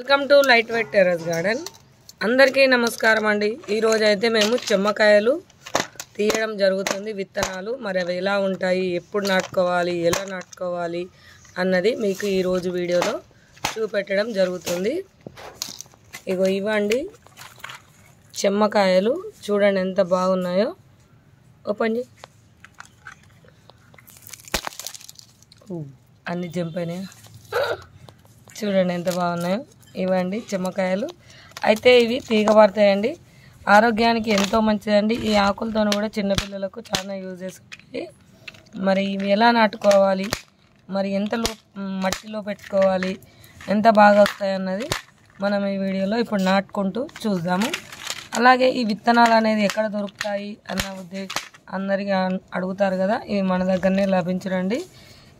Welcome to light weight terrace garden. అందరికీ నమస్కారం అండి. ఈరోజు అయితే మేము చెమ్మకాయలు తీయడం జరుగుతుంది విత్తనాలు. మరి అవి ఎలా ఉంటాయి ఎప్పుడు నాటుకోవాలి ఎలా నాటుకోవాలి అన్నది మీకు ఈరోజు వీడియోలో చూపెట్టడం జరుగుతుంది. ఇగో ఇవ్వండి. చెమ్మకాయలు చూడండి ఎంత బాగున్నాయో. ఓపెన్ చేయి. అన్ని జంపైనాయా? చూడండి ఎంత బాగున్నాయో. ఇవండి చెమ్మకాయలు అయితే ఇవి తీగ పడతాయండి ఆరోగ్యానికి ఎంతో మంచిదండి. ఈ ఆకులతో కూడా చిన్నపిల్లలకు చాలా యూజెస్ ఉంటాయి మరి ఇవి ఎలా నాటుకోవాలి? మరి ఎంతలో మట్టిలో పెట్టుకోవాలి? ఎంత బాగా వస్తాయి అన్నది మనం ఈ వీడియోలో ఇప్పుడు నాటుకుంటూ చూద్దాము. అలాగే ఈ విత్తనాలు అనేది ఎక్కడ దొరుకుతాయి అన్న ఉద్దేశం అందరికీ అడుగుతారు కదా. ఇవి మన దగ్గరనే లభించరండి.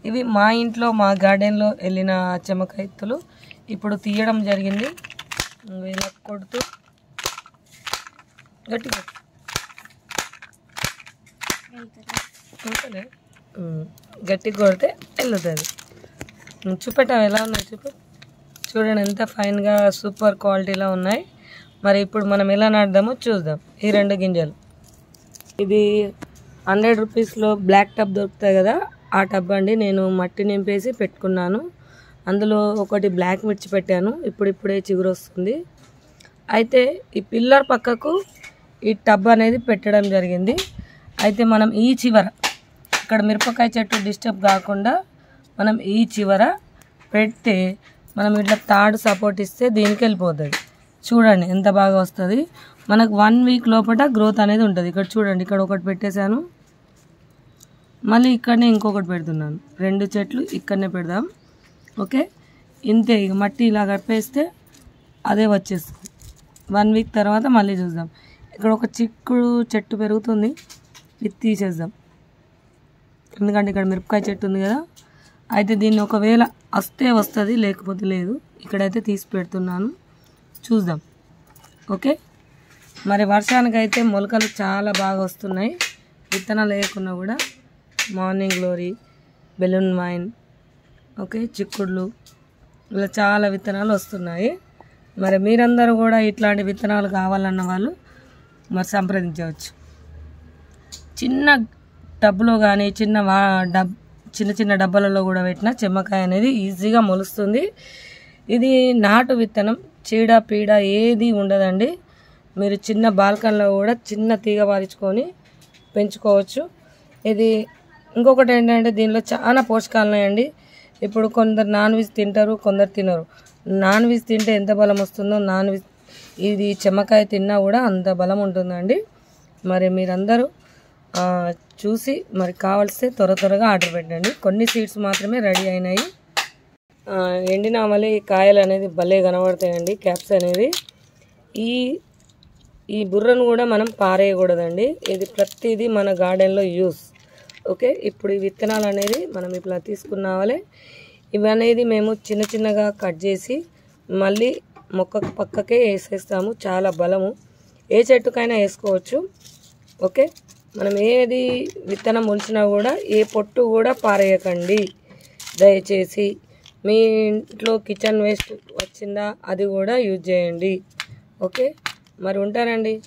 ఇవి మా ఇంట్లో మా గార్డెన్లో వెళ్ళిన చెమకైత్తులు ఇప్పుడు తీయడం జరిగింది. ఇలా కొడుతూ గట్టిగా. గట్టి గట్టిగా కొడితే వెళ్ళుతుంది చూపెట్టాం ఎలా ఉన్నాయి చూపు? చూడండి ఎంత ఫైన్గా సూపర్ క్వాలిటీలో ఉన్నాయి. మరి ఇప్పుడు మనం ఎలా నాటుదామో చూద్దాం. ఈ రెండు గింజలు. ఇది హండ్రెడ్ రూపీస్లో బ్లాక్ టబ్ దొరుకుతాయి కదా? ఆ టబ్ అండి. నేను మట్టి నింపేసి పెట్టుకున్నాను. అందులో ఒకటి బ్లాక్ మిర్చి పెట్టాను. ఇప్పుడిప్పుడే చిగురు వస్తుంది అయితే ఈ పిల్లర్ పక్కకు ఈ టబ్ అనేది పెట్టడం జరిగింది. అయితే మనం ఈ చివర ఇక్కడ మిరపకాయ చెట్టు డిస్టర్బ్ కాకుండా మనం ఈ చివర పెడితే మనం ఇట్లా తాడు సపోర్ట్ ఇస్తే దీనికి వెళ్ళిపోతుంది. చూడండి ఎంత బాగా వస్తుంది. మనకు వన్ వీక్ లోపల గ్రోత్ అనేది ఉంటుంది. ఇక్కడ చూడండి ఇక్కడ ఒకటి పెట్టేశాను. మళ్ళీ ఇక్కడనే ఇంకొకటి పెడుతున్నాను. రెండు చెట్లు ఇక్కడనే పెడదాం. ఓకే? ఇంతే ఇక మట్టి ఇలా కప్పేస్తే అదే వచ్చేస్తుంది. వన్ వీక్ తర్వాత మళ్ళీ చూద్దాం. ఇక్కడ ఒక చిక్కుడు చెట్టు పెరుగుతుంది. ఇది తీసేద్దాం. ఎందుకంటే ఇక్కడ మిరపకాయ చెట్టు ఉంది కదా. అయితే దీన్ని ఒకవేళ వస్తే వస్తుంది లేకపోతే లేదు. ఇక్కడైతే తీసి పెడుతున్నాను. చూద్దాం. ఓకే? మరి వర్షానికైతే మొలకలు చాలా బాగా వస్తున్నాయి. విత్తనాలు లేకున్నా కూడా morning glory balloon vine okay చిక్కుడులు. ఇలా చాలా విత్తనాలు వస్తున్నాయి. మరి మీరందరూ కూడా ఇట్లాంటి విత్తనాలు కావాలన్న వాళ్ళు మరి సంప్రదించవచ్చు. చిన్న టబ్లో కానీ చిన్న వా డబ్ చిన్న చిన్న డబ్బాలలో కూడా పెట్టిన చెమ్మకాయ అనేది ఈజీగా మొలుస్తుంది. ఇది నాటు విత్తనం చీడ పీడ ఏది ఉండదండి. మీరు చిన్న బాల్కన్లో కూడా చిన్న తీగ పారించుకొని పెంచుకోవచ్చు. ఇది ఇంకొకటి ఏంటంటే దీనిలో చాలా పోషకాలు ఉన్నాయండి ఇప్పుడు కొందరు నాన్ వెజ్ తింటారు కొందరు తినరు. నాన్ వెజ్ తింటే ఎంత బలం వస్తుందో నాన్ వెజ్ ఇది చెమ్మకాయ తిన్నా కూడా అంత బలం ఉంటుందండి. మరి మీరందరూ చూసి మరి కావాల్స్తే త్వర త్వరగా ఆర్డర్ పెట్టండి. కొన్ని సీడ్స్ మాత్రమే రెడీ అయినాయి. ఆ, ఎండిన మళ్ళీ కాయలు అనేది భలే కనబడతాయండి క్యాప్స్ అనేది. ఈ ఈ బుర్రను కూడా మనం పారేయకూడదండి. ఇది ప్రతిదీ మన గార్డెన్లో యూస్. ఓకే? ఇప్పుడు ఈ విత్తనాలు అనేది మనం ఇట్లా తీసుకున్నావాలి. ఇవి అనేది మేము చిన్న చిన్నగా కట్ చేసి మళ్ళీ మొక్క పక్కకే వేసేస్తాము. చాలా బలము. ఏ చెట్టుకైనా వేసుకోవచ్చు. ఓకే? మనం ఏది విత్తనం మొలిచినా కూడా ఏ పొట్టు కూడా పారేయకండి. దయచేసి మీ ఇంట్లో కిచెన్ వేస్ట్ వచ్చిందా అది కూడా యూజ్ చేయండి. ఓకే? మరి ఉంటారండి.